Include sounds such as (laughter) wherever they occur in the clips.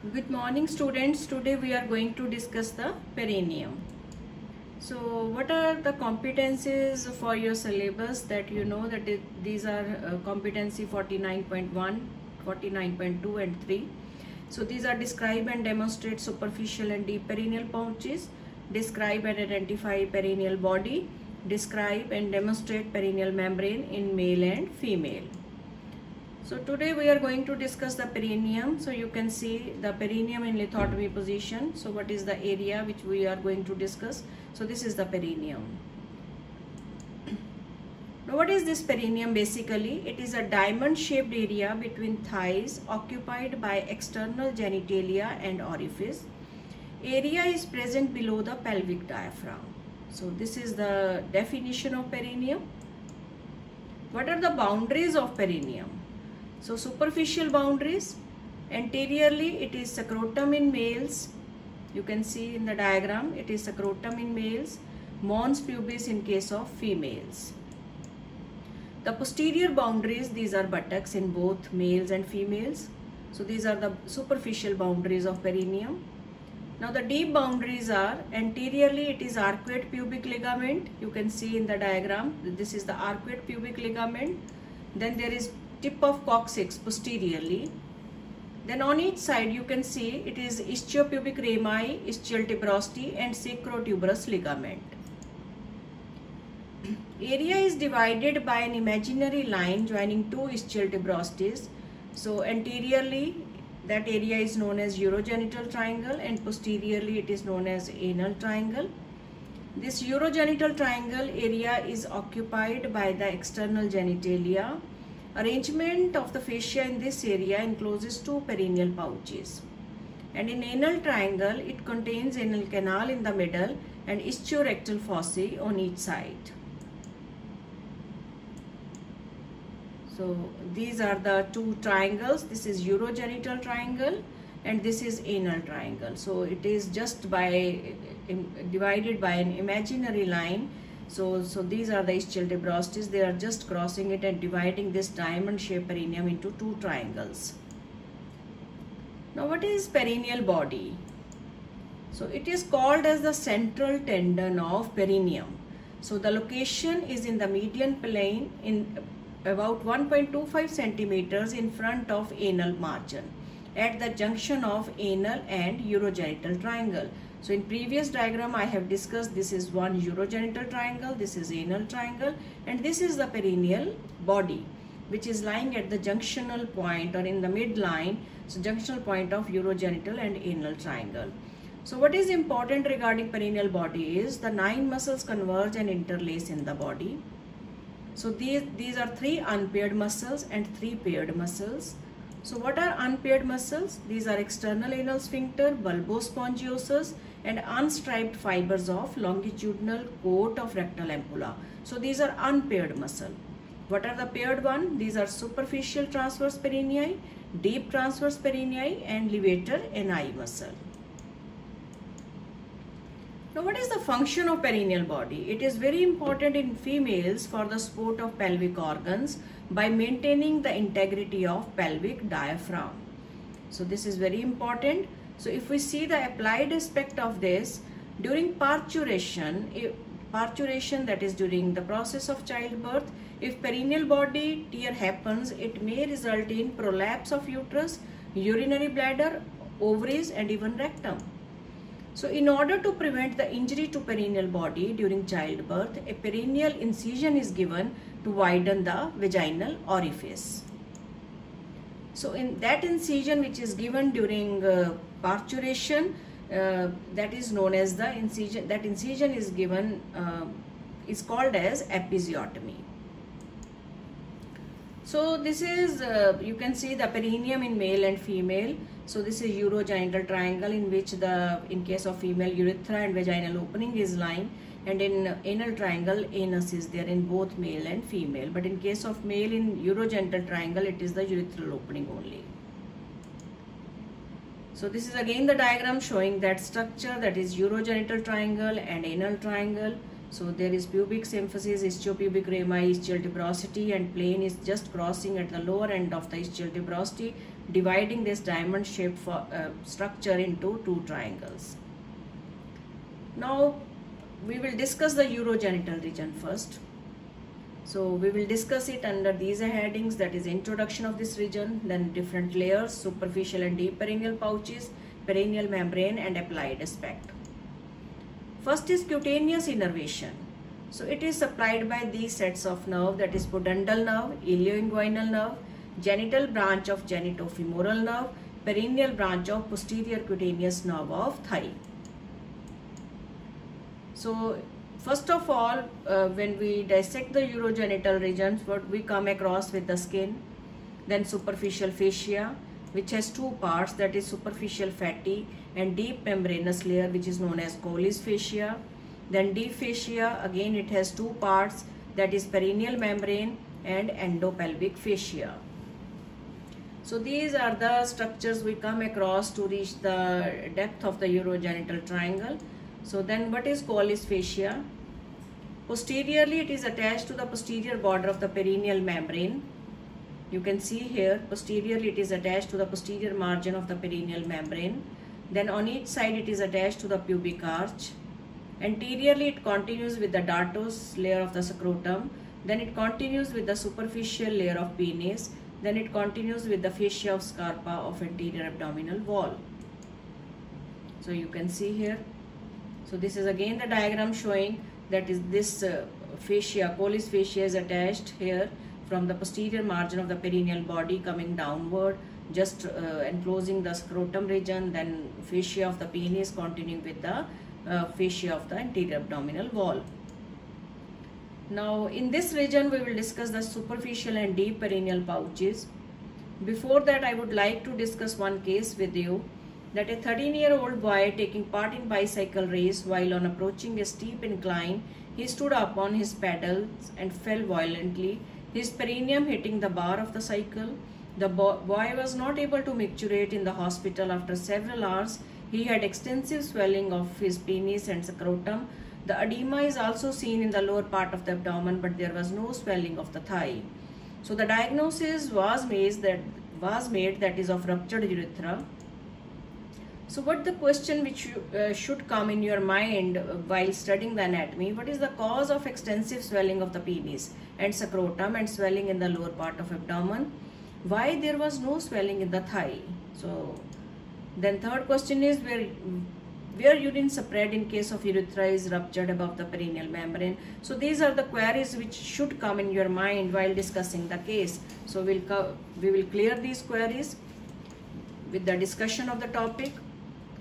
Good morning students. Today we are going to discuss the perineum. So what are the competencies for your syllabus that you know that it, these are uh, competency 49.1, 49.2 and 3. So these are describe and demonstrate superficial and deep perineal pouches, describe and identify perineal body, describe and demonstrate perineal membrane in male and female. So today we are going to discuss the perineum. So you can see the perineum in lithotomy position. So what is the area which we are going to discuss? So this is the perineum. Now what is this perineum basically? It is a diamond shaped area between thighs occupied by external genitalia and orifice. Area is present below the pelvic diaphragm. So this is the definition of perineum. What are the boundaries of perineum? So superficial boundaries, anteriorly it is scrotum in males. You can see in the diagram it is scrotum in males, mons pubis in case of females. The posterior boundaries, these are buttocks in both males and females. So these are the superficial boundaries of perineum. Now the deep boundaries are anteriorly it is arcuate pubic ligament. You can see in the diagram this is the arcuate pubic ligament. Then there is tip of coccyx posteriorly. Then on each side you can see it is ischiopubic rami, ischial tuberosity and sacrotuberous ligament. (clears throat) Area is divided by an imaginary line joining two ischial tuberosities. So anteriorly that area is known as urogenital triangle and posteriorly it is known as anal triangle. This urogenital triangle area is occupied by the external genitalia Arrangement of the fascia in this area encloses two perineal pouches. And in anal triangle, it contains anal canal in the middle and ischiorectal fossae on each side. So these are the two triangles. This is urogenital triangle and this is anal triangle. So it is just by divided by an imaginary line so, so these are the ischial tuberosities. They are just crossing it and dividing this diamond shaped perineum into two triangles. Now what is perineal body? So it is called as the central tendon of perineum. So the location is in the median plane in about 1.25 centimeters in front of anal margin at the junction of anal and urogenital triangle. So in previous diagram I have discussed this is one urogenital triangle, this is anal triangle and this is the perineal body which is lying at the junctional point or in the midline, so junctional point of urogenital and anal triangle. So what is important regarding perineal body is the nine muscles converge and interlace in the body. So these, these are three unpaired muscles and three paired muscles. So what are unpaired muscles? These are external anal sphincter, bulbospongiosus and unstriped fibers of longitudinal coat of rectal ampulla. So these are unpaired muscle. What are the paired one? These are superficial transverse perineae, deep transverse perineae and levator ani muscle. Now what is the function of perineal body? It is very important in females for the support of pelvic organs by maintaining the integrity of pelvic diaphragm. So this is very important. So if we see the applied aspect of this, during parturition, if, parturition that is during the process of childbirth, if perineal body tear happens, it may result in prolapse of uterus, urinary bladder, ovaries and even rectum. So in order to prevent the injury to perineal body during childbirth, a perineal incision is given to widen the vaginal orifice. So in that incision which is given during uh, parturition, uh, that is known as the incision, that incision is given, uh, is called as episiotomy. So this is, uh, you can see the perineum in male and female. So this is urogenital triangle in which the, in case of female urethra and vaginal opening is lying and in anal triangle anus is there in both male and female. But in case of male in urogenital triangle it is the urethral opening only. So this is again the diagram showing that structure that is urogenital triangle and anal triangle. So there is pubic symphysis, ischiopubic rami, ischial tuberosity and plane is just crossing at the lower end of the ischial tuberosity dividing this diamond shaped uh, structure into two triangles. Now we will discuss the urogenital region first. So we will discuss it under these headings that is introduction of this region, then different layers, superficial and deep perineal pouches, perineal membrane and applied aspect. First is cutaneous innervation. So it is supplied by these sets of nerve that is pudendal nerve, ilioinguinal nerve, genital branch of genitofemoral nerve, perineal branch of posterior cutaneous nerve of thigh. So First of all, uh, when we dissect the urogenital regions, what we come across with the skin, then superficial fascia, which has two parts, that is superficial fatty and deep membranous layer, which is known as Colles fascia. Then deep fascia, again it has two parts, that is perineal membrane and endopelvic fascia. So these are the structures we come across to reach the depth of the urogenital triangle. So then what is Colles fascia? Posteriorly it is attached to the posterior border of the perineal membrane. You can see here posteriorly it is attached to the posterior margin of the perineal membrane. Then on each side it is attached to the pubic arch. Anteriorly it continues with the dartos layer of the scrotum. Then it continues with the superficial layer of penis. Then it continues with the fascia of scarpa of anterior abdominal wall. So you can see here so this is again the diagram showing that is this uh, fascia, Colles fascia is attached here from the posterior margin of the perineal body coming downward just uh, enclosing the scrotum region then fascia of the penis continuing with the uh, fascia of the anterior abdominal wall. Now in this region we will discuss the superficial and deep perineal pouches. Before that I would like to discuss one case with you that a 13 year old boy taking part in bicycle race while on approaching a steep incline he stood up on his pedals and fell violently. His perineum hitting the bar of the cycle. The boy was not able to micturate in the hospital after several hours. He had extensive swelling of his penis and scrotum. The edema is also seen in the lower part of the abdomen but there was no swelling of the thigh. So the diagnosis was made that was made that is of ruptured urethra so what the question which you, uh, should come in your mind while studying the anatomy, what is the cause of extensive swelling of the penis and scrotum and swelling in the lower part of abdomen? Why there was no swelling in the thigh? So then third question is where where urine spread in case of urethra is ruptured above the perineal membrane. So these are the queries which should come in your mind while discussing the case. So we'll we will clear these queries with the discussion of the topic.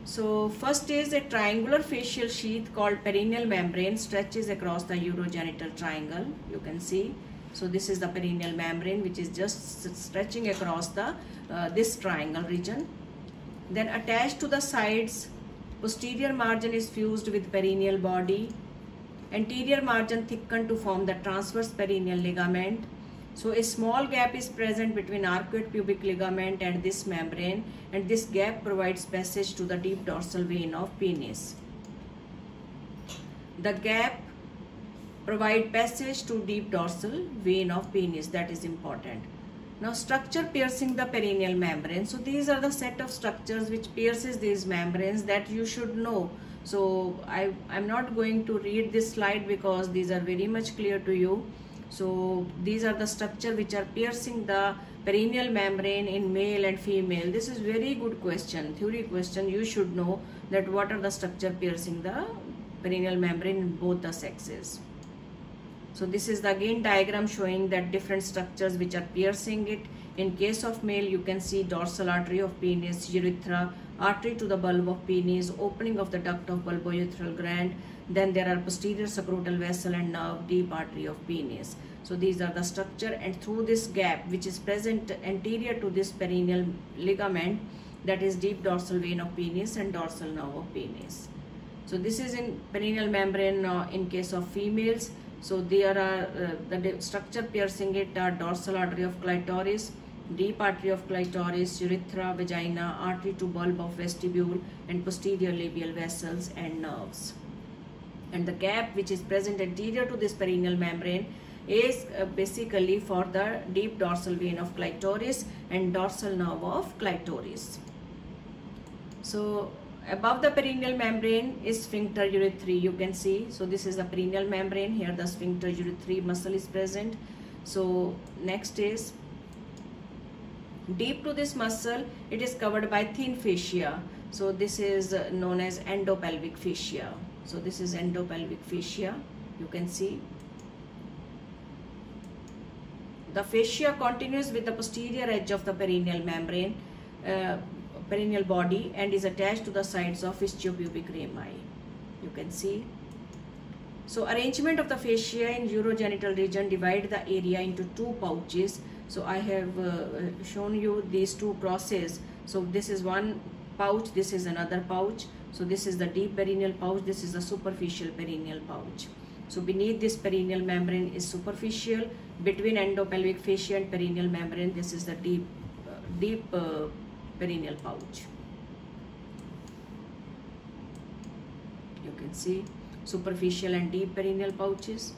So first is a triangular fascial sheath called perineal membrane stretches across the urogenital triangle. You can see. So this is the perineal membrane which is just stretching across the uh, this triangle region. Then attached to the sides, posterior margin is fused with perineal body. Anterior margin thickened to form the transverse perineal ligament so a small gap is present between arcuate pubic ligament and this membrane and this gap provides passage to the deep dorsal vein of penis. The gap provide passage to deep dorsal vein of penis that is important. Now structure piercing the perineal membrane. So these are the set of structures which pierces these membranes that you should know. So I, I'm not going to read this slide because these are very much clear to you. So these are the structure which are piercing the perineal membrane in male and female. This is very good question, theory question. You should know that what are the structure piercing the perineal membrane in both the sexes. So this is the again diagram showing that different structures which are piercing it. In case of male, you can see dorsal artery of penis, urethra, artery to the bulb of penis, opening of the duct of bulbourethral gland, then there are posterior scrotal vessel and nerve, deep artery of penis. So these are the structure and through this gap which is present anterior to this perineal ligament that is deep dorsal vein of penis and dorsal nerve of penis. So this is in perineal membrane uh, in case of females. So there are uh, the structure piercing it are dorsal artery of clitoris, deep artery of clitoris, urethra, vagina, artery to bulb of vestibule and posterior labial vessels and nerves and the gap which is present anterior to this perineal membrane is uh, basically for the deep dorsal vein of clitoris and dorsal nerve of clitoris. So above the perineal membrane is sphincter urethrae you can see. So this is the perineal membrane here the sphincter urethrae muscle is present. So next is deep to this muscle it is covered by thin fascia. So this is known as endopelvic fascia. So this is endopelvic fascia you can see the fascia continues with the posterior edge of the perineal membrane, uh, perineal body and is attached to the sides of ischiopubic rami. You can see. So arrangement of the fascia in urogenital region divide the area into two pouches. So I have uh, shown you these two process. So this is one pouch, this is another pouch. So this is the deep perineal pouch, this is the superficial perineal pouch. So beneath this perineal membrane is superficial. Between endopelvic fascia and perineal membrane, this is the deep, uh, deep uh, perineal pouch. You can see superficial and deep perineal pouches.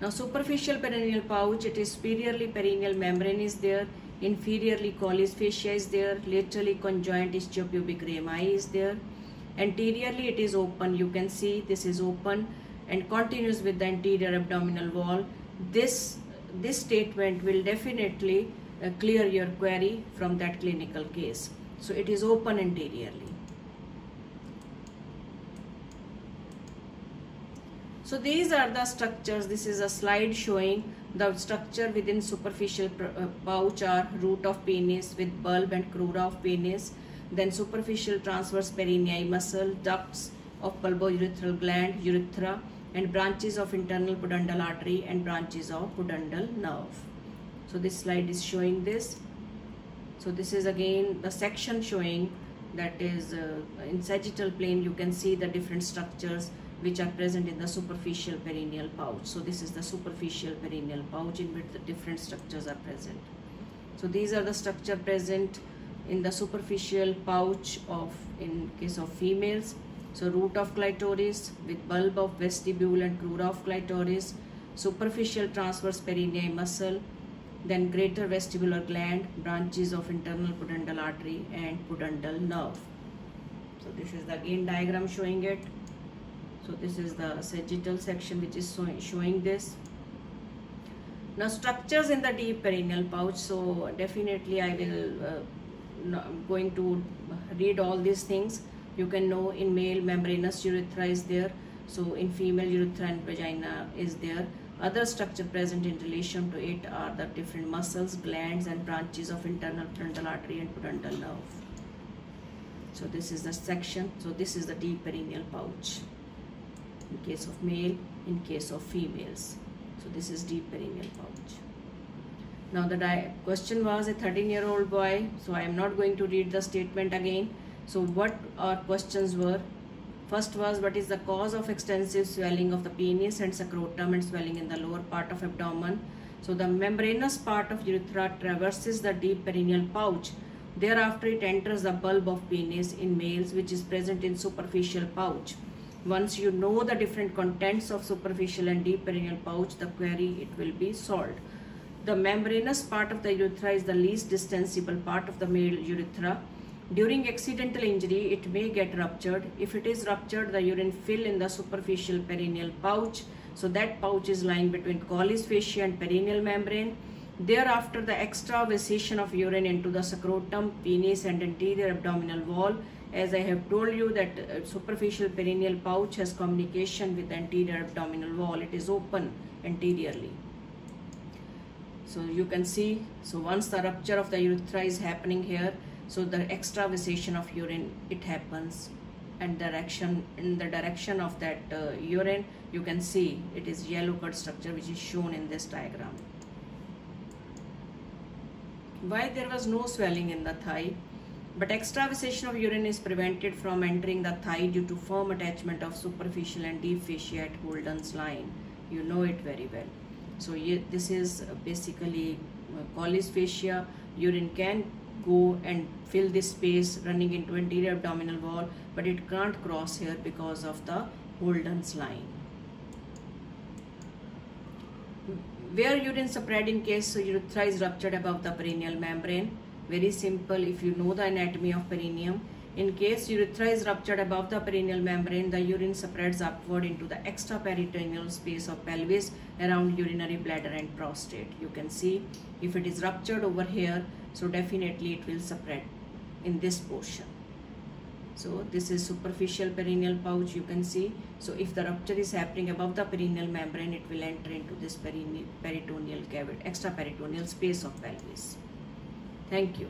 Now superficial perineal pouch, it is superiorly perineal membrane is there, inferiorly colles fascia is there, laterally conjoint ischiopubic rami is there, anteriorly it is open you can see this is open and continues with the anterior abdominal wall this this statement will definitely uh, clear your query from that clinical case. So it is open anteriorly. So these are the structures. This is a slide showing the structure within superficial uh, pouch or root of penis with bulb and crura of penis. Then superficial transverse perineal muscle, ducts of bulbourethral gland, urethra, and branches of internal pudendal artery and branches of pudendal nerve. So this slide is showing this. So this is again the section showing that is uh, in sagittal plane you can see the different structures which are present in the superficial perineal pouch. So this is the superficial perineal pouch in which the different structures are present. So these are the structure present in the superficial pouch of in case of females so root of clitoris with bulb of vestibule and crura of clitoris superficial transverse perineal muscle then greater vestibular gland branches of internal pudendal artery and pudendal nerve. So this is the again diagram showing it. So this is the sagittal section which is showing this. Now structures in the deep perineal pouch. So definitely i will uh, going to read all these things. You can know in male membranous urethra is there. So in female urethra and vagina is there other structure present in relation to it are the different muscles glands and branches of internal pudendal artery and pudendal nerve. So this is the section. So this is the deep perineal pouch in case of male in case of females. So this is deep perineal pouch. Now the question was a 13 year old boy so I am not going to read the statement again. So what our questions were first was what is the cause of extensive swelling of the penis and scrotum and swelling in the lower part of abdomen? So the membranous part of urethra traverses the deep perineal pouch. Thereafter it enters the bulb of penis in males which is present in superficial pouch. Once you know the different contents of superficial and deep perineal pouch the query it will be solved. The membranous part of the urethra is the least distensible part of the male urethra. During accidental injury, it may get ruptured. If it is ruptured, the urine fill in the superficial perineal pouch. So that pouch is lying between colles fascia and perineal membrane. Thereafter, the extravasation of urine into the scrotum, penis and anterior abdominal wall. As I have told you that uh, superficial perineal pouch has communication with anterior abdominal wall. It is open anteriorly so you can see so once the rupture of the urethra is happening here so the extravasation of urine it happens. And direction in the direction of that uh, urine you can see it is yellow cut structure which is shown in this diagram. Why there was no swelling in the thigh? But extravasation of urine is prevented from entering the thigh due to firm attachment of superficial and deep fascia at Holden's line. You know it very well. So this is basically uh, colles fascia. Urine can go and fill this space running into anterior abdominal wall but it can't cross here because of the Holden's line. Where urine spread in case urethra is ruptured above the perineal membrane? Very simple. If you know the anatomy of perineum in case urethra is ruptured above the perineal membrane, the urine spreads upward into the extraperitoneal space of pelvis around urinary bladder and prostate. You can see if it is ruptured over here, so definitely it will spread in this portion. So this is superficial perineal pouch you can see. So if the rupture is happening above the perineal membrane, it will enter into this peritoneal cavity, extraperitoneal space of pelvis. Thank you.